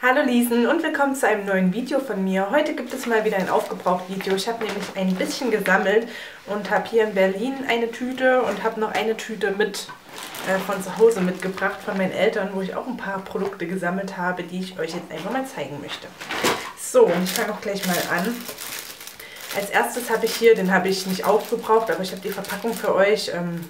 Hallo Liesen und willkommen zu einem neuen Video von mir. Heute gibt es mal wieder ein Aufgebraucht-Video. Ich habe nämlich ein bisschen gesammelt und habe hier in Berlin eine Tüte und habe noch eine Tüte mit äh, von zu Hause mitgebracht von meinen Eltern, wo ich auch ein paar Produkte gesammelt habe, die ich euch jetzt einfach mal zeigen möchte. So, und ich fange auch gleich mal an. Als erstes habe ich hier, den habe ich nicht aufgebraucht, aber ich habe die Verpackung für euch, ähm,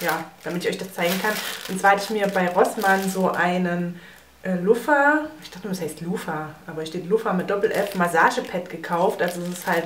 ja, damit ich euch das zeigen kann. Und zwar hatte ich mir bei Rossmann so einen äh, Lufa, ich dachte, das heißt Lufa, aber es steht Lufa mit Doppel-F, Massagepad gekauft. Also es ist halt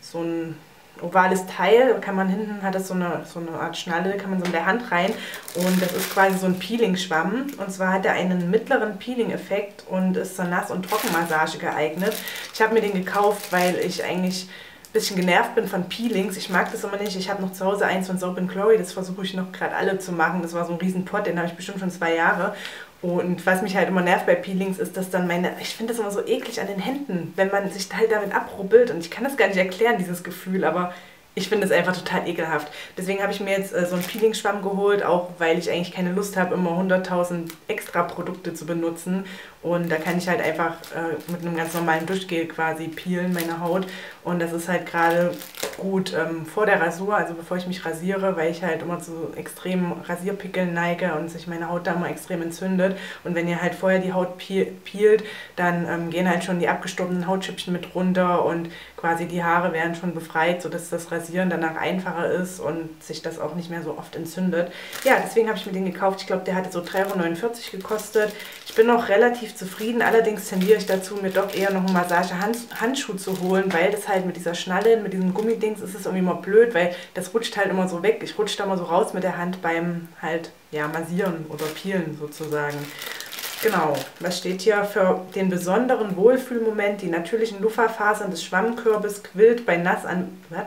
so ein ovales Teil, kann man hinten, hat das so eine, so eine Art Schnalle, kann man so in der Hand rein und das ist quasi so ein Peeling-Schwamm und zwar hat er einen mittleren Peeling-Effekt und ist zur Nass- und Trockenmassage geeignet. Ich habe mir den gekauft, weil ich eigentlich ein bisschen genervt bin von Peelings. Ich mag das immer nicht. Ich habe noch zu Hause eins von Soap Glory, das versuche ich noch gerade alle zu machen. Das war so ein riesen Pot, den habe ich bestimmt schon zwei Jahre und was mich halt immer nervt bei Peelings ist, dass dann meine, ich finde das immer so eklig an den Händen, wenn man sich halt damit abrubbelt. Und ich kann das gar nicht erklären, dieses Gefühl, aber ich finde es einfach total ekelhaft. Deswegen habe ich mir jetzt äh, so einen Peeling-Schwamm geholt, auch weil ich eigentlich keine Lust habe, immer 100.000 extra Produkte zu benutzen. Und da kann ich halt einfach äh, mit einem ganz normalen Duschgel quasi peelen, meine Haut. Und das ist halt gerade gut ähm, vor der Rasur, also bevor ich mich rasiere, weil ich halt immer zu extremen Rasierpickeln neige und sich meine Haut da immer extrem entzündet. Und wenn ihr halt vorher die Haut peelt, dann ähm, gehen halt schon die abgestorbenen Hautschüppchen mit runter und quasi die Haare werden schon befreit, sodass das Rasieren danach einfacher ist und sich das auch nicht mehr so oft entzündet. Ja, deswegen habe ich mir den gekauft. Ich glaube, der hatte so 3,49 Euro gekostet. Ich bin auch relativ zufrieden, allerdings tendiere ich dazu, mir doch eher noch einen Massagehandschuh zu holen, weil das halt mit dieser Schnalle, mit diesem Gummidings ist es irgendwie mal blöd, weil das rutscht halt immer so weg. Ich rutsche da mal so raus mit der Hand beim halt, ja, massieren oder peelen sozusagen. Genau, was steht hier? Für den besonderen Wohlfühlmoment, die natürlichen Luftfasern des Schwammkörpers quillt bei Nass an... Was?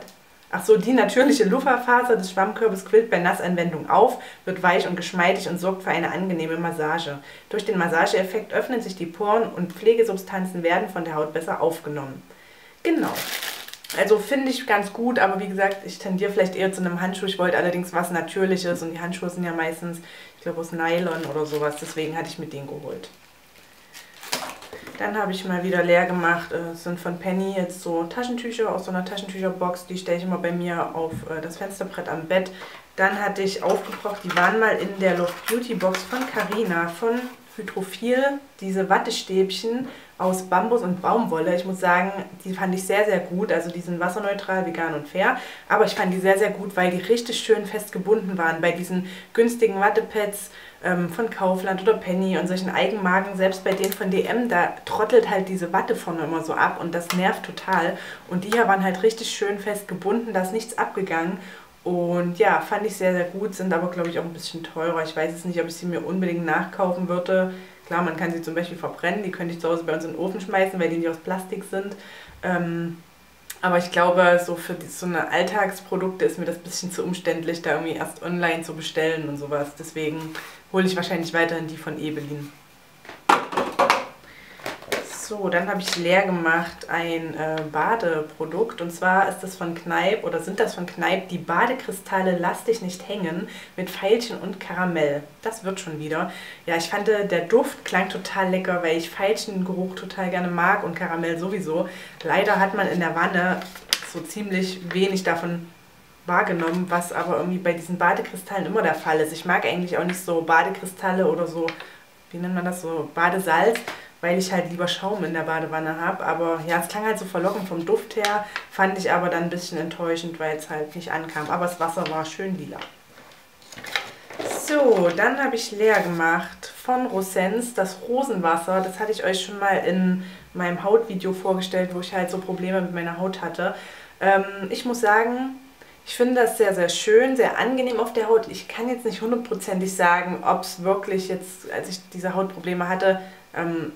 Ach so, die natürliche Luftfaser des Schwammkörpers quillt bei Nassanwendung auf, wird weich und geschmeidig und sorgt für eine angenehme Massage. Durch den Massageeffekt öffnen sich die Poren und Pflegesubstanzen werden von der Haut besser aufgenommen. Genau. Also finde ich ganz gut, aber wie gesagt, ich tendiere vielleicht eher zu einem Handschuh. Ich wollte allerdings was Natürliches und die Handschuhe sind ja meistens ich glaube aus Nylon oder sowas, deswegen hatte ich mir den geholt. Dann habe ich mal wieder leer gemacht, das äh, sind von Penny jetzt so Taschentücher aus so einer Taschentücherbox, die stelle ich immer bei mir auf äh, das Fensterbrett am Bett. Dann hatte ich aufgebraucht, die waren mal in der Love Beauty Box von Carina von Hydrophil, diese Wattestäbchen aus Bambus und Baumwolle. Ich muss sagen, die fand ich sehr, sehr gut. Also die sind wasserneutral, vegan und fair. Aber ich fand die sehr, sehr gut, weil die richtig schön fest gebunden waren. Bei diesen günstigen Wattepads ähm, von Kaufland oder Penny und solchen Eigenmarken, selbst bei denen von DM, da trottelt halt diese Watte vorne immer so ab und das nervt total. Und die hier waren halt richtig schön fest gebunden, da ist nichts abgegangen. Und ja, fand ich sehr, sehr gut, sind aber glaube ich auch ein bisschen teurer. Ich weiß jetzt nicht, ob ich sie mir unbedingt nachkaufen würde. Klar, man kann sie zum Beispiel verbrennen, die könnte ich zu Hause bei uns in den Ofen schmeißen, weil die nicht aus Plastik sind. Ähm, aber ich glaube, so für so eine Alltagsprodukte ist mir das ein bisschen zu umständlich, da irgendwie erst online zu bestellen und sowas. Deswegen hole ich wahrscheinlich weiterhin die von Ebelin. So, dann habe ich leer gemacht ein äh, Badeprodukt und zwar ist das von Kneipp oder sind das von Kneipp die Badekristalle Lass dich nicht hängen mit Veilchen und Karamell. Das wird schon wieder. Ja, ich fand der Duft klang total lecker, weil ich Veilchengeruch total gerne mag und Karamell sowieso. Leider hat man in der Wanne so ziemlich wenig davon wahrgenommen, was aber irgendwie bei diesen Badekristallen immer der Fall ist. Ich mag eigentlich auch nicht so Badekristalle oder so, wie nennt man das so, Badesalz weil ich halt lieber Schaum in der Badewanne habe. Aber ja, es klang halt so verlockend vom Duft her, fand ich aber dann ein bisschen enttäuschend, weil es halt nicht ankam. Aber das Wasser war schön lila. So, dann habe ich leer gemacht von Rosens das Rosenwasser. Das hatte ich euch schon mal in meinem Hautvideo vorgestellt, wo ich halt so Probleme mit meiner Haut hatte. Ähm, ich muss sagen, ich finde das sehr, sehr schön, sehr angenehm auf der Haut. Ich kann jetzt nicht hundertprozentig sagen, ob es wirklich jetzt, als ich diese Hautprobleme hatte, ähm,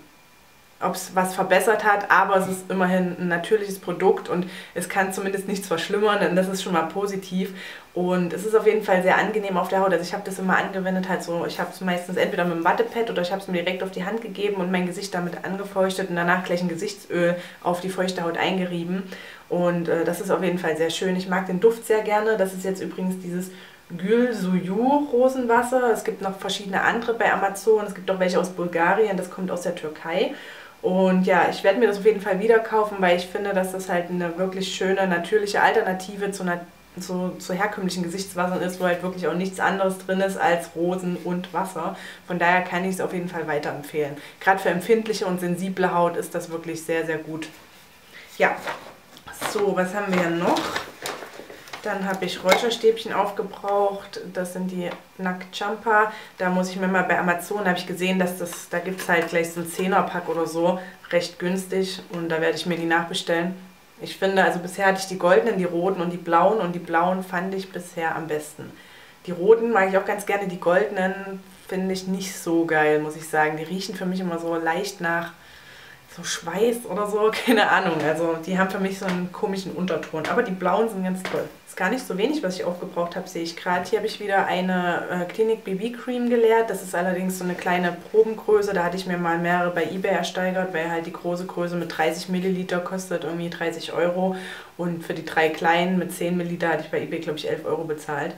ob es was verbessert hat, aber es ist immerhin ein natürliches Produkt und es kann zumindest nichts verschlimmern und das ist schon mal positiv. Und es ist auf jeden Fall sehr angenehm auf der Haut. Also ich habe das immer angewendet, halt so, ich habe es meistens entweder mit dem Wattepad oder ich habe es mir direkt auf die Hand gegeben und mein Gesicht damit angefeuchtet und danach gleich ein Gesichtsöl auf die feuchte Haut eingerieben. Und äh, das ist auf jeden Fall sehr schön. Ich mag den Duft sehr gerne. Das ist jetzt übrigens dieses Gül Suyu Rosenwasser. Es gibt noch verschiedene andere bei Amazon. Es gibt auch welche aus Bulgarien, das kommt aus der Türkei. Und ja, ich werde mir das auf jeden Fall wieder kaufen, weil ich finde, dass das halt eine wirklich schöne, natürliche Alternative zu, zu, zu herkömmlichen Gesichtswassern ist, wo halt wirklich auch nichts anderes drin ist als Rosen und Wasser. Von daher kann ich es auf jeden Fall weiterempfehlen. Gerade für empfindliche und sensible Haut ist das wirklich sehr, sehr gut. Ja, so, was haben wir noch? Dann habe ich Räucherstäbchen aufgebraucht. Das sind die Nackt Jumper. Da muss ich mir mal bei Amazon, habe ich gesehen, dass das, da gibt es halt gleich so ein 10er-Pack oder so. Recht günstig. Und da werde ich mir die nachbestellen. Ich finde, also bisher hatte ich die goldenen, die roten und die blauen. Und die blauen fand ich bisher am besten. Die roten mag ich auch ganz gerne. Die goldenen finde ich nicht so geil, muss ich sagen. Die riechen für mich immer so leicht nach so Schweiß oder so, keine Ahnung. Also die haben für mich so einen komischen Unterton. Aber die blauen sind ganz toll. Ist gar nicht so wenig, was ich aufgebraucht habe, sehe ich gerade. Hier habe ich wieder eine äh, Klinik BB Cream geleert. Das ist allerdings so eine kleine Probengröße. Da hatte ich mir mal mehrere bei Ebay ersteigert, weil halt die große Größe mit 30 Milliliter kostet irgendwie 30 Euro. Und für die drei kleinen mit 10 Milliliter hatte ich bei Ebay, glaube ich, 11 Euro bezahlt.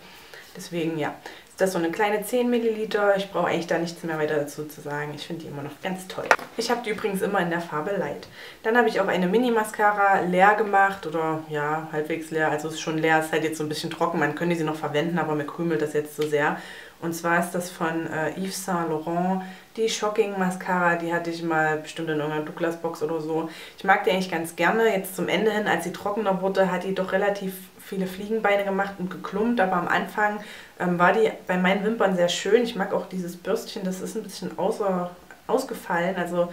Deswegen, ja, das ist so eine kleine 10 Milliliter. Ich brauche eigentlich da nichts mehr weiter dazu zu sagen. Ich finde die immer noch ganz toll. Ich habe die übrigens immer in der Farbe Light. Dann habe ich auch eine Mini-Mascara leer gemacht oder ja, halbwegs leer. Also es ist schon leer, ist halt jetzt so ein bisschen trocken. Man könnte sie noch verwenden, aber mir krümelt das jetzt so sehr. Und zwar ist das von äh, Yves Saint Laurent die Shocking Mascara. Die hatte ich mal bestimmt in irgendeiner Douglas Box oder so. Ich mag die eigentlich ganz gerne. Jetzt zum Ende hin, als sie trockener wurde, hat die doch relativ viele Fliegenbeine gemacht und geklumpt, aber am Anfang ähm, war die bei meinen Wimpern sehr schön. Ich mag auch dieses Bürstchen, das ist ein bisschen außer, ausgefallen, also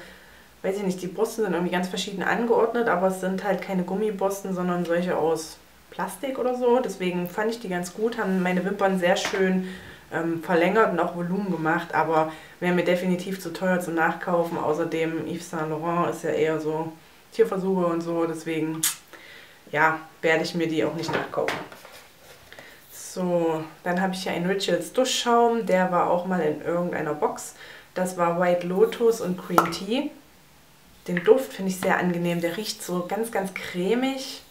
weiß ich nicht, die Borsten sind irgendwie ganz verschieden angeordnet, aber es sind halt keine Gummiborsten, sondern solche aus Plastik oder so. Deswegen fand ich die ganz gut, haben meine Wimpern sehr schön ähm, verlängert und auch Volumen gemacht, aber wäre mir definitiv zu teuer zum Nachkaufen. Außerdem Yves Saint Laurent ist ja eher so Tierversuche und so, deswegen ja, werde ich mir die auch nicht nachkaufen. So, dann habe ich hier einen Rituals Duschschaum. Der war auch mal in irgendeiner Box. Das war White Lotus und Green Tea. Den Duft finde ich sehr angenehm. Der riecht so ganz, ganz cremig.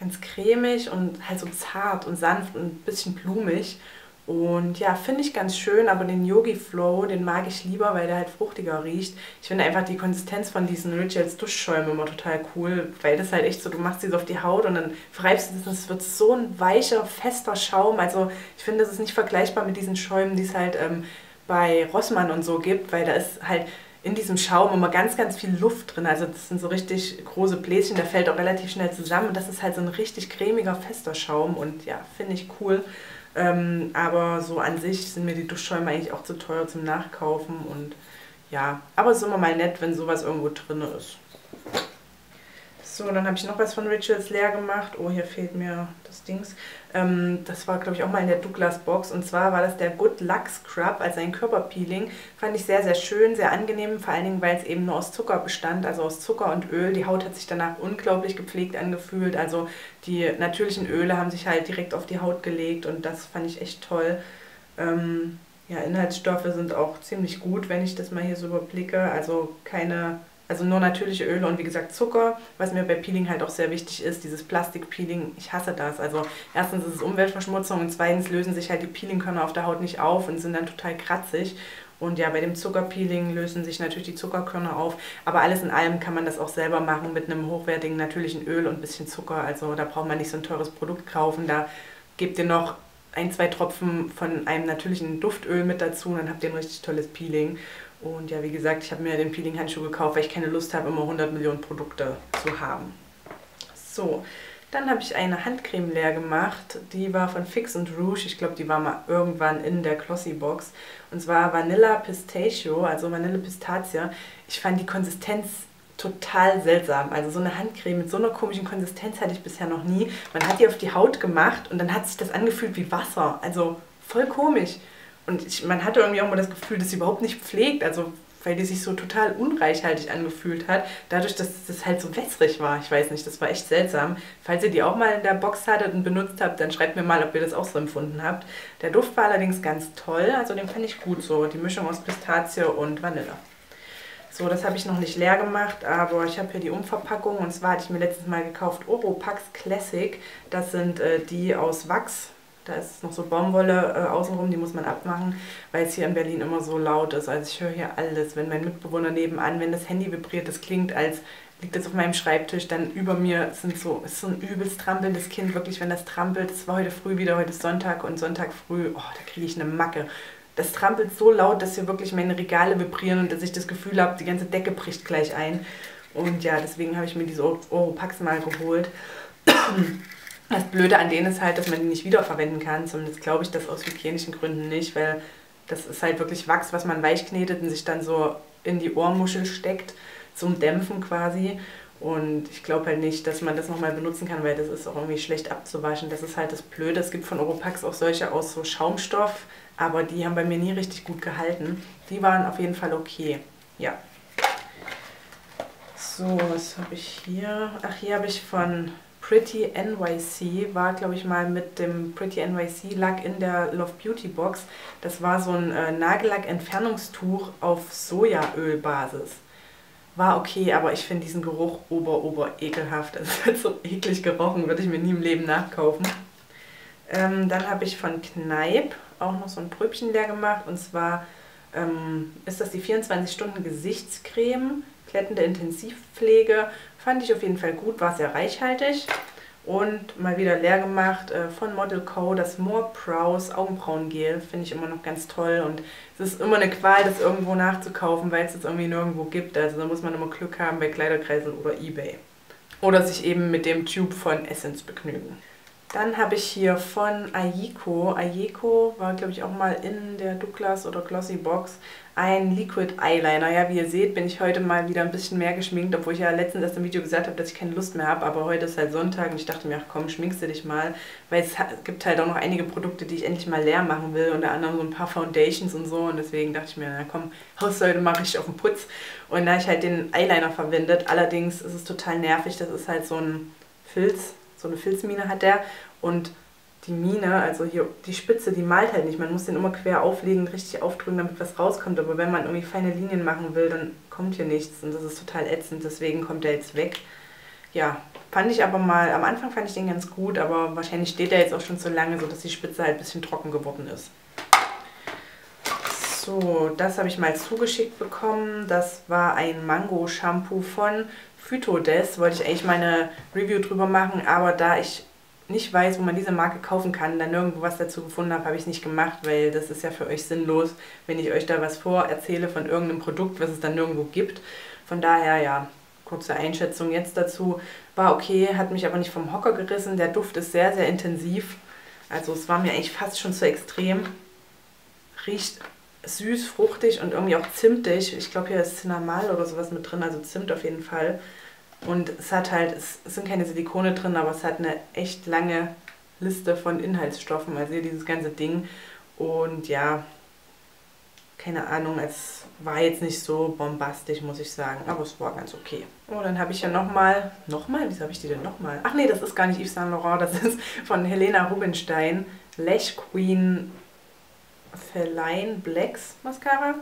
Ganz cremig und halt so zart und sanft und ein bisschen blumig. Und ja, finde ich ganz schön, aber den Yogi Flow, den mag ich lieber, weil der halt fruchtiger riecht. Ich finde einfach die Konsistenz von diesen Rituals Duschschäumen immer total cool, weil das halt echt so, du machst sie so auf die Haut und dann reibst du das und es wird so ein weicher, fester Schaum. Also ich finde, das ist nicht vergleichbar mit diesen Schäumen, die es halt ähm, bei Rossmann und so gibt, weil da ist halt in diesem Schaum immer ganz, ganz viel Luft drin. Also das sind so richtig große Bläschen, der fällt auch relativ schnell zusammen und das ist halt so ein richtig cremiger, fester Schaum und ja, finde ich cool. Ähm, aber so an sich sind mir die Duschschäume eigentlich auch zu teuer zum Nachkaufen und ja, aber es ist immer mal nett, wenn sowas irgendwo drin ist. So, dann habe ich noch was von Rituals leer gemacht. Oh, hier fehlt mir das Dings. Ähm, das war, glaube ich, auch mal in der Douglas Box. Und zwar war das der Good Luck Scrub, also ein Körperpeeling. Fand ich sehr, sehr schön, sehr angenehm. Vor allen Dingen, weil es eben nur aus Zucker bestand, also aus Zucker und Öl. Die Haut hat sich danach unglaublich gepflegt angefühlt. Also die natürlichen Öle haben sich halt direkt auf die Haut gelegt und das fand ich echt toll. Ähm, ja, Inhaltsstoffe sind auch ziemlich gut, wenn ich das mal hier so überblicke. Also keine also nur natürliche Öle und wie gesagt Zucker, was mir bei Peeling halt auch sehr wichtig ist, dieses Plastikpeeling, ich hasse das. Also erstens ist es Umweltverschmutzung und zweitens lösen sich halt die Peelingkörner auf der Haut nicht auf und sind dann total kratzig. Und ja, bei dem Zuckerpeeling lösen sich natürlich die Zuckerkörner auf. Aber alles in allem kann man das auch selber machen mit einem hochwertigen natürlichen Öl und ein bisschen Zucker. Also da braucht man nicht so ein teures Produkt kaufen. Da gebt ihr noch ein, zwei Tropfen von einem natürlichen Duftöl mit dazu und dann habt ihr ein richtig tolles Peeling. Und ja, wie gesagt, ich habe mir den Peeling-Handschuh gekauft, weil ich keine Lust habe, immer 100 Millionen Produkte zu haben. So, dann habe ich eine Handcreme leer gemacht. Die war von Fix und Rouge. Ich glaube, die war mal irgendwann in der Glossy Box. Und zwar Vanilla Pistachio, also Vanille Pistazie. Ich fand die Konsistenz total seltsam. Also so eine Handcreme mit so einer komischen Konsistenz hatte ich bisher noch nie. Man hat die auf die Haut gemacht und dann hat sich das angefühlt wie Wasser. Also voll komisch. Und ich, man hatte irgendwie auch mal das Gefühl, dass sie überhaupt nicht pflegt, also weil die sich so total unreichhaltig angefühlt hat, dadurch, dass das halt so wässrig war. Ich weiß nicht, das war echt seltsam. Falls ihr die auch mal in der Box hattet und benutzt habt, dann schreibt mir mal, ob ihr das auch so empfunden habt. Der Duft war allerdings ganz toll, also den fand ich gut so, die Mischung aus Pistazie und Vanille. So, das habe ich noch nicht leer gemacht, aber ich habe hier die Umverpackung und zwar hatte ich mir letztes Mal gekauft Oropax Classic. Das sind äh, die aus Wachs Da ist noch so Baumwolle äh, außenrum, die muss man abmachen, weil es hier in Berlin immer so laut ist. Also ich höre hier alles. Wenn mein Mitbewohner nebenan, wenn das Handy vibriert, das klingt als liegt jetzt auf meinem Schreibtisch, dann über mir sind so, ist so ein übelst trampelndes Kind, wirklich, wenn das trampelt, es war heute früh wieder, heute ist Sonntag und Sonntag früh, oh, da kriege ich eine Macke. Das trampelt so laut, dass hier wirklich meine Regale vibrieren und dass ich das Gefühl habe, die ganze Decke bricht gleich ein. Und ja, deswegen habe ich mir diese Oropax mal geholt. Das Blöde an denen ist halt, dass man die nicht wiederverwenden kann. Zumindest glaube ich das aus hygienischen Gründen nicht, weil das ist halt wirklich Wachs, was man weich knetet und sich dann so in die Ohrmuschel steckt zum Dämpfen quasi. Und ich glaube halt nicht, dass man das nochmal benutzen kann, weil das ist auch irgendwie schlecht abzuwaschen. Das ist halt das Blöde. Es gibt von Oropax auch solche aus so Schaumstoff, aber die haben bei mir nie richtig gut gehalten. Die waren auf jeden Fall okay. Ja. So, was habe ich hier? Ach, hier habe ich von Pretty NYC, war glaube ich mal mit dem Pretty NYC Lack in der Love Beauty Box. Das war so ein äh, Nagellack-Entfernungstuch auf Sojaölbasis war okay, aber ich finde diesen Geruch ober, ober ekelhaft. Es wird so eklig gerochen, würde ich mir nie im Leben nachkaufen. Ähm, dann habe ich von Kneipp auch noch so ein Pröbchen leer gemacht. Und zwar ähm, ist das die 24 Stunden Gesichtscreme, glättende Intensivpflege. Fand ich auf jeden Fall gut, war sehr reichhaltig. Und mal wieder leer gemacht äh, von Model Co. Das More Brows Augenbrauengel. Finde ich immer noch ganz toll. Und es ist immer eine Qual, das irgendwo nachzukaufen, weil es es irgendwie nirgendwo gibt. Also da muss man immer Glück haben bei Kleiderkreisel oder Ebay. Oder sich eben mit dem Tube von Essence begnügen. Dann habe ich hier von Ayiko, Ayeko war glaube ich auch mal in der Douglas oder Glossy Box, ein Liquid Eyeliner. Ja, wie ihr seht, bin ich heute mal wieder ein bisschen mehr geschminkt, obwohl ich ja letztens erst im Video gesagt habe, dass ich keine Lust mehr habe, aber heute ist halt Sonntag und ich dachte mir, ach komm, schminkst du dich mal, weil es gibt halt auch noch einige Produkte, die ich endlich mal leer machen will, unter anderem so ein paar Foundations und so. Und deswegen dachte ich mir, na komm, Hausleute mache ich auf den Putz. Und da habe ich halt den Eyeliner verwendet, allerdings ist es total nervig, das ist halt so ein Filz, so eine Filzmine hat der. Und die Mine, also hier die Spitze, die malt halt nicht. Man muss den immer quer auflegen, richtig aufdrücken, damit was rauskommt. Aber wenn man irgendwie feine Linien machen will, dann kommt hier nichts und das ist total ätzend. Deswegen kommt der jetzt weg. Ja, fand ich aber mal, am Anfang fand ich den ganz gut, aber wahrscheinlich steht der jetzt auch schon so lange, so dass die Spitze halt ein bisschen trocken geworden ist. So, das habe ich mal zugeschickt bekommen. Das war ein Mango-Shampoo von Phytodes. Wollte ich eigentlich meine Review drüber machen, aber da ich nicht weiß, wo man diese Marke kaufen kann, dann nirgendwo was dazu gefunden habe, habe ich nicht gemacht, weil das ist ja für euch sinnlos, wenn ich euch da was vorerzähle von irgendeinem Produkt, was es dann nirgendwo gibt. Von daher, ja, kurze Einschätzung jetzt dazu. War okay, hat mich aber nicht vom Hocker gerissen. Der Duft ist sehr, sehr intensiv. Also es war mir eigentlich fast schon zu extrem. Riecht süß, fruchtig und irgendwie auch zimtig. Ich glaube, hier ist Cinnamal oder sowas mit drin, also Zimt auf jeden Fall. Und es hat halt, es sind keine Silikone drin, aber es hat eine echt lange Liste von Inhaltsstoffen, also dieses ganze Ding. Und ja, keine Ahnung, es war jetzt nicht so bombastisch, muss ich sagen, aber es war ganz okay. Oh, dann habe ich ja nochmal, nochmal, wieso habe ich die denn nochmal? Ach nee, das ist gar nicht Yves Saint Laurent, das ist von Helena Rubinstein, Lash Queen Feline Blacks Mascara.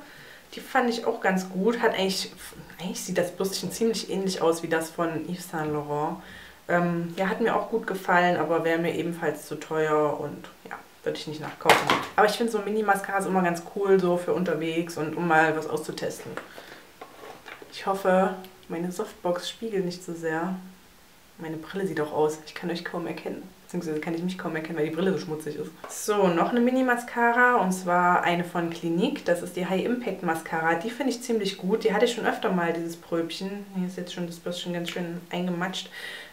Die fand ich auch ganz gut. Hat eigentlich, eigentlich sieht das Bürstchen ziemlich ähnlich aus wie das von Yves Saint Laurent. Ähm, ja, hat mir auch gut gefallen, aber wäre mir ebenfalls zu teuer und ja, würde ich nicht nachkaufen. Aber ich finde so Mini-Mascaras immer ganz cool, so für unterwegs und um mal was auszutesten. Ich hoffe, meine Softbox spiegelt nicht so sehr. Meine Brille sieht auch aus. Ich kann euch kaum erkennen. Beziehungsweise kann ich mich kaum erkennen, weil die Brille so schmutzig ist. So, noch eine Mini-Mascara und zwar eine von Clinique. Das ist die High Impact Mascara. Die finde ich ziemlich gut. Die hatte ich schon öfter mal, dieses Pröbchen. Hier ist jetzt schon das Bürstchen ganz schön eingematscht.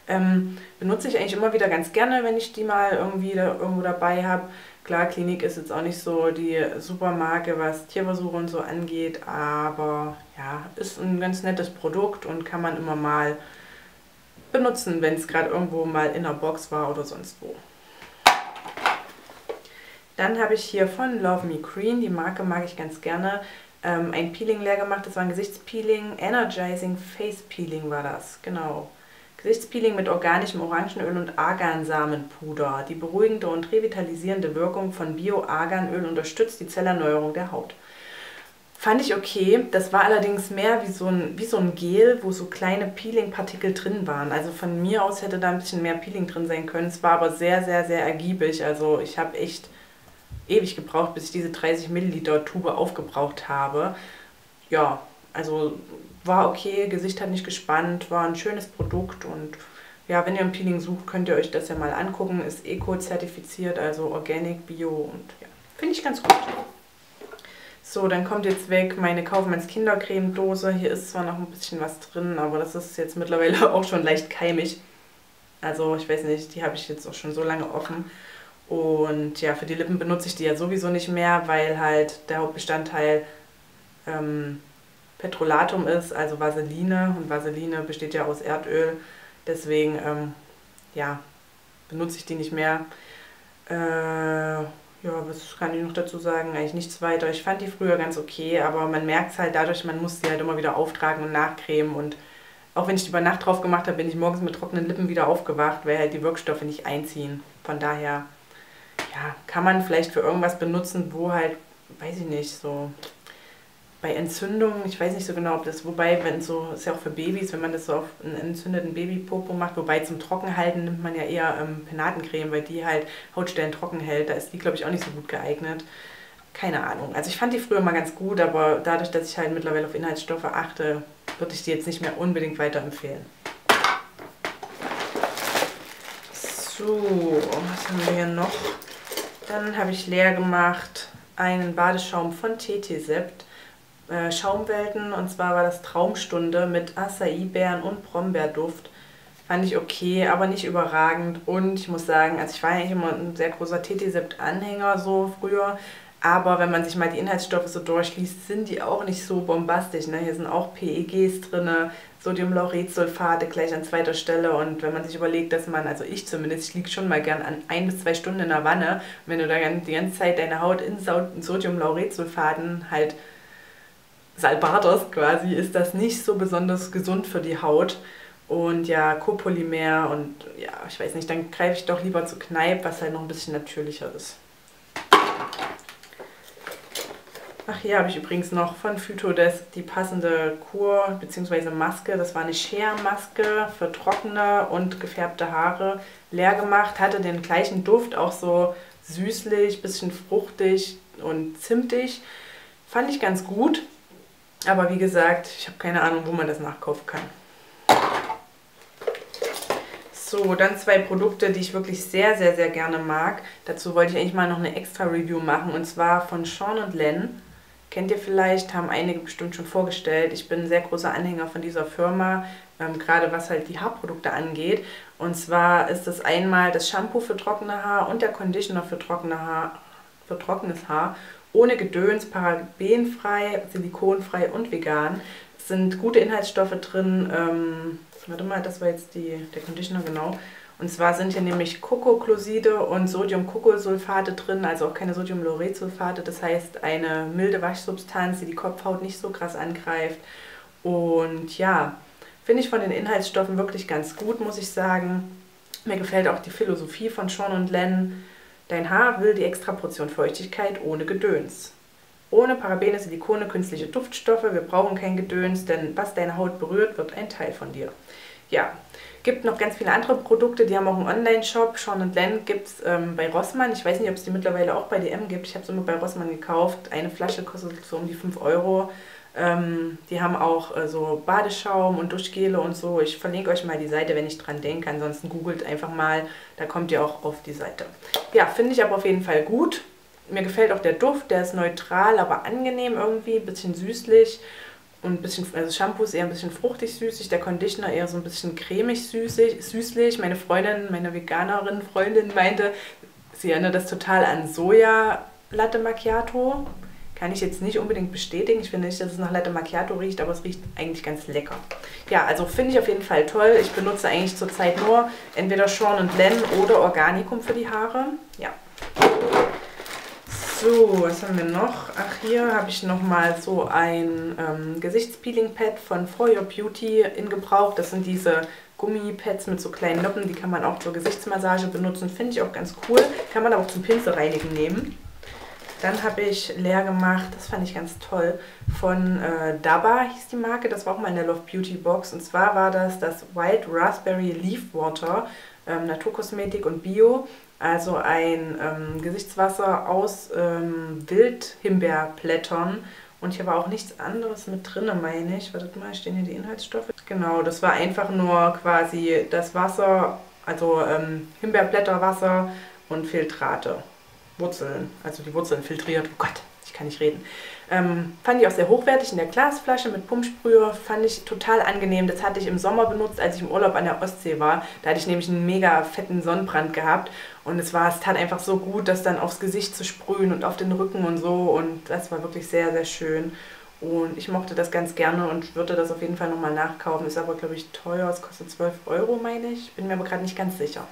Ähm, benutze ich eigentlich immer wieder ganz gerne, wenn ich die mal irgendwie da, irgendwo dabei habe. Klar, Klinik ist jetzt auch nicht so die Supermarke, was Tierversuche und so angeht, aber ja, ist ein ganz nettes Produkt und kann man immer mal benutzen, wenn es gerade irgendwo mal in der Box war oder sonst wo. Dann habe ich hier von Love Me Green, die Marke mag ich ganz gerne, ähm, ein Peeling leer gemacht. Das war ein Gesichtspeeling, Energizing Face Peeling war das, genau. Gesichtspeeling mit organischem Orangenöl und Argansamenpuder. Die beruhigende und revitalisierende Wirkung von Bio-Arganöl unterstützt die Zellerneuerung der Haut. Fand ich okay. Das war allerdings mehr wie so ein, wie so ein Gel, wo so kleine Peeling-Partikel drin waren. Also von mir aus hätte da ein bisschen mehr Peeling drin sein können. Es war aber sehr, sehr, sehr ergiebig. Also ich habe echt ewig gebraucht, bis ich diese 30 Milliliter Tube aufgebraucht habe. Ja, also war okay, Gesicht hat nicht gespannt, war ein schönes Produkt und ja, wenn ihr ein Peeling sucht, könnt ihr euch das ja mal angucken. Ist Eco-zertifiziert, also Organic, Bio und ja, finde ich ganz gut. So, dann kommt jetzt weg meine Kaufmanns Kindercreme-Dose. Hier ist zwar noch ein bisschen was drin, aber das ist jetzt mittlerweile auch schon leicht keimig. Also ich weiß nicht, die habe ich jetzt auch schon so lange offen. Und ja, für die Lippen benutze ich die ja sowieso nicht mehr, weil halt der Hauptbestandteil ähm, Petrolatum ist, also Vaseline. Und Vaseline besteht ja aus Erdöl. Deswegen, ähm, ja, benutze ich die nicht mehr. Äh, ja, was kann ich noch dazu sagen? Eigentlich nichts weiter. Ich fand die früher ganz okay, aber man merkt es halt dadurch, man muss sie halt immer wieder auftragen und nachcremen. Und auch wenn ich die über Nacht drauf gemacht habe, bin ich morgens mit trockenen Lippen wieder aufgewacht, weil halt die Wirkstoffe nicht einziehen. Von daher, ja, kann man vielleicht für irgendwas benutzen, wo halt, weiß ich nicht, so bei Entzündungen, ich weiß nicht so genau, ob das, wobei, wenn so, ist ja auch für Babys, wenn man das so auf einen entzündeten Babypopo macht, wobei zum Trockenhalten nimmt man ja eher ähm, Penatencreme, weil die halt Hautstellen trocken hält, da ist die, glaube ich, auch nicht so gut geeignet. Keine Ahnung. Also ich fand die früher mal ganz gut, aber dadurch, dass ich halt mittlerweile auf Inhaltsstoffe achte, würde ich die jetzt nicht mehr unbedingt weiterempfehlen. So, was haben wir hier noch? Dann habe ich leer gemacht einen Badeschaum von TT Sept äh, Schaumwelten und zwar war das Traumstunde mit Acai-Beeren und Brombeerduft. Fand ich okay, aber nicht überragend und ich muss sagen, also ich war eigentlich immer ein sehr großer Tetisept-Anhänger so früher, aber wenn man sich mal die Inhaltsstoffe so durchliest, sind die auch nicht so bombastisch. Ne? Hier sind auch PEGs drin, Sodiumlauretsulfate gleich an zweiter Stelle. Und wenn man sich überlegt, dass man, also ich zumindest, ich liege schon mal gern an ein bis zwei Stunden in der Wanne. Wenn du da die ganze Zeit deine Haut in Sodiumlauretsulfaten halt Salbados quasi, ist das nicht so besonders gesund für die Haut. Und ja, Copolymer und ja, ich weiß nicht, dann greife ich doch lieber zu Kneipp, was halt noch ein bisschen natürlicher ist. Ach, hier habe ich übrigens noch von Phytodesk die passende Kur bzw. Maske. Das war eine Share-Maske für trockene und gefärbte Haare. Leer gemacht, hatte den gleichen Duft, auch so süßlich, bisschen fruchtig und zimtig. Fand ich ganz gut. Aber wie gesagt, ich habe keine Ahnung, wo man das nachkaufen kann. So, dann zwei Produkte, die ich wirklich sehr, sehr, sehr gerne mag. Dazu wollte ich eigentlich mal noch eine extra Review machen und zwar von Sean und Len. Kennt ihr vielleicht, haben einige bestimmt schon vorgestellt. Ich bin ein sehr großer Anhänger von dieser Firma, ähm, gerade was halt die Haarprodukte angeht. Und zwar ist das einmal das Shampoo für trockene Haar und der Conditioner für, trockene Haar, für trockenes Haar ohne Gedöns, parabenfrei, silikonfrei und vegan. Es sind gute Inhaltsstoffe drin. Ähm, warte mal, das war jetzt die, der Conditioner, genau. Und zwar sind hier nämlich Kokoklosid und Sodium-Kokosulfate drin, also auch keine Sodium-Lauretsulfate. Das heißt, eine milde Waschsubstanz, die die Kopfhaut nicht so krass angreift. Und ja, finde ich von den Inhaltsstoffen wirklich ganz gut, muss ich sagen. Mir gefällt auch die Philosophie von Sean und Len. Dein Haar will die extra Portion Feuchtigkeit ohne Gedöns. Ohne Parabene, Silikone, künstliche Duftstoffe. Wir brauchen kein Gedöns, denn was deine Haut berührt, wird ein Teil von dir. Ja, gibt noch ganz viele andere Produkte, die haben auch einen Online-Shop. Sean Len gibt es ähm, bei Rossmann. Ich weiß nicht, ob es die mittlerweile auch bei DM gibt. Ich habe es immer bei Rossmann gekauft. Eine Flasche kostet so um die 5 Euro. Ähm, die haben auch äh, so Badeschaum und Duschgele und so. Ich verlinke euch mal die Seite, wenn ich dran denke. Ansonsten googelt einfach mal, da kommt ihr auch auf die Seite. Ja, finde ich aber auf jeden Fall gut. Mir gefällt auch der Duft, der ist neutral, aber angenehm irgendwie, bisschen süßlich. Und ein bisschen, also Shampoo ist eher ein bisschen fruchtig süßig, der Conditioner eher so ein bisschen cremig süßig, süßlich. Meine Freundin, meine Veganerin Freundin meinte, sie erinnert das total an Soja Latte Macchiato. Kann ich jetzt nicht unbedingt bestätigen. Ich finde nicht, dass es nach Latte Macchiato riecht, aber es riecht eigentlich ganz lecker. Ja, also finde ich auf jeden Fall toll. Ich benutze eigentlich zurzeit nur entweder Sean und Len oder Organikum für die Haare. Ja. So, was haben wir noch? Ach, hier habe ich nochmal so ein ähm, Gesichtspeeling-Pad von For Your Beauty in Gebrauch. Das sind diese Gummipads mit so kleinen Noppen, die kann man auch zur Gesichtsmassage benutzen. Finde ich auch ganz cool. Kann man aber auch zum Pinsel reinigen nehmen. Dann habe ich leer gemacht, das fand ich ganz toll, von äh, Daba hieß die Marke, das war auch mal in der Love Beauty Box. Und zwar war das das White Raspberry Leaf Water, ähm, Naturkosmetik und Bio. Also ein ähm, Gesichtswasser aus ähm, Wildhimbeerblättern. Und hier war auch nichts anderes mit drin, meine ich. Wartet mal, stehen hier die Inhaltsstoffe? Genau, das war einfach nur quasi das Wasser, also ähm, Himbeerblätterwasser und Filtrate. Wurzeln, also die Wurzeln filtriert. Oh Gott, ich kann nicht reden. Ähm, fand ich auch sehr hochwertig in der Glasflasche mit Pumpsprüher. Fand ich total angenehm. Das hatte ich im Sommer benutzt, als ich im Urlaub an der Ostsee war. Da hatte ich nämlich einen mega fetten Sonnenbrand gehabt. Und es war, es tat einfach so gut, das dann aufs Gesicht zu sprühen und auf den Rücken und so. Und das war wirklich sehr, sehr schön. Und ich mochte das ganz gerne und würde das auf jeden Fall nochmal nachkaufen. Ist aber, glaube ich, teuer. Es kostet 12 Euro, meine ich. Bin mir aber gerade nicht ganz sicher.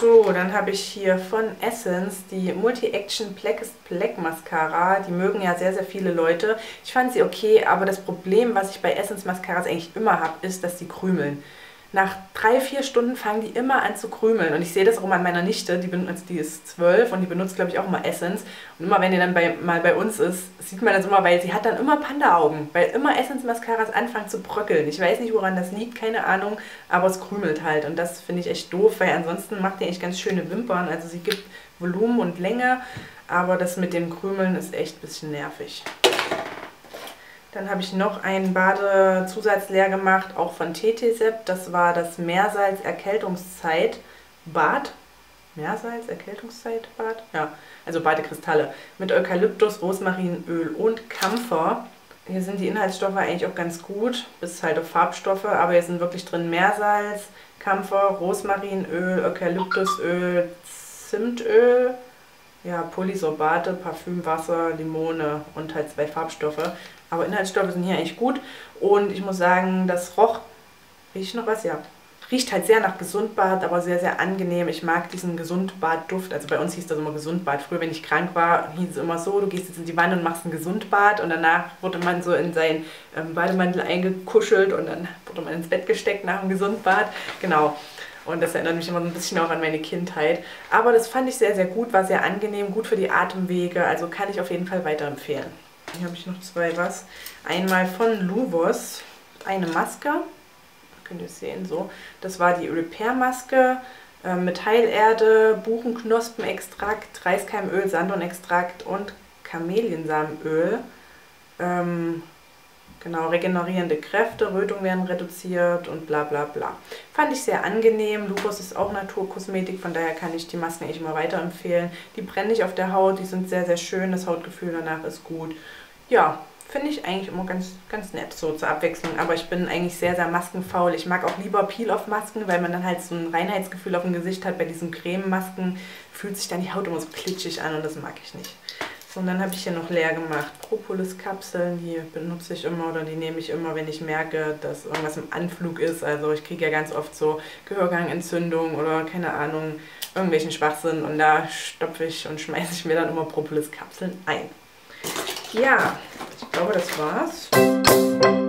So, dann habe ich hier von Essence die Multi-Action Blackest Black Mascara. Die mögen ja sehr, sehr viele Leute. Ich fand sie okay, aber das Problem, was ich bei Essence Mascaras eigentlich immer habe, ist, dass sie krümeln nach drei, vier Stunden fangen die immer an zu krümeln. Und ich sehe das auch immer an meiner Nichte, die, benutzt, die ist zwölf und die benutzt, glaube ich, auch immer Essence. Und immer, wenn die dann bei, mal bei uns ist, sieht man das immer, weil sie hat dann immer Panda-Augen. Weil immer Essence-Mascaras anfangen zu bröckeln. Ich weiß nicht, woran das liegt, keine Ahnung, aber es krümelt halt. Und das finde ich echt doof, weil ansonsten macht die eigentlich ganz schöne Wimpern. Also sie gibt Volumen und Länge, aber das mit dem Krümeln ist echt ein bisschen nervig. Dann habe ich noch einen Badezusatz leer gemacht, auch von TTSEP. Das war das Meersalz Erkältungszeit Bad. Meersalz Erkältungszeit Bad? Ja, also Badekristalle. Mit Eukalyptus, Rosmarinöl und Kampfer. Hier sind die Inhaltsstoffe eigentlich auch ganz gut, bis halt auf Farbstoffe, aber hier sind wirklich drin Meersalz, Kampfer, Rosmarinöl, Eukalyptusöl, Zimtöl, ja, Polysorbate, Parfümwasser, Limone und halt zwei Farbstoffe. Aber Inhaltsstoffe sind hier eigentlich gut. Und ich muss sagen, das roch, riecht noch was? Ja. Riecht halt sehr nach Gesundbad, aber sehr, sehr angenehm. Ich mag diesen Gesundbad-Duft. Also bei uns hieß das immer Gesundbad. Früher, wenn ich krank war, hieß es immer so, du gehst jetzt in die Wanne und machst ein Gesundbad. Und danach wurde man so in seinen ähm, Bademantel eingekuschelt und dann wurde man ins Bett gesteckt nach dem Gesundbad. Genau. Und das erinnert mich immer so ein bisschen auch an meine Kindheit. Aber das fand ich sehr, sehr gut, war sehr angenehm, gut für die Atemwege. Also kann ich auf jeden Fall weiterempfehlen. Hier habe ich noch zwei was. Einmal von Luvos eine Maske. Könnt ihr sehen, so. Das war die Repair-Maske äh, mit Heilerde, Buchenknospenextrakt, Reiskeimöl, Sandonextrakt und Kameliensamenöl. Ähm, Genau, regenerierende Kräfte, Rötungen werden reduziert und bla bla bla. Fand ich sehr angenehm. Lupus ist auch Naturkosmetik, von daher kann ich die Masken eigentlich immer weiterempfehlen. Die brennen nicht auf der Haut, die sind sehr, sehr schön, das Hautgefühl danach ist gut. Ja, finde ich eigentlich immer ganz, ganz nett so zur Abwechslung. Aber ich bin eigentlich sehr, sehr maskenfaul. Ich mag auch lieber Peel-Off-Masken, weil man dann halt so ein Reinheitsgefühl auf dem Gesicht hat. Bei diesen Crememasken fühlt sich dann die Haut immer so klitschig an und das mag ich nicht. Und dann habe ich hier noch leer gemacht. Propolis-Kapseln, die benutze ich immer oder die nehme ich immer, wenn ich merke, dass irgendwas im Anflug ist. Also ich kriege ja ganz oft so Gehörgangentzündung oder keine Ahnung, irgendwelchen Schwachsinn. Und da stopfe ich und schmeiße ich mir dann immer Propolis-Kapseln ein. Ja, ich glaube, das war's.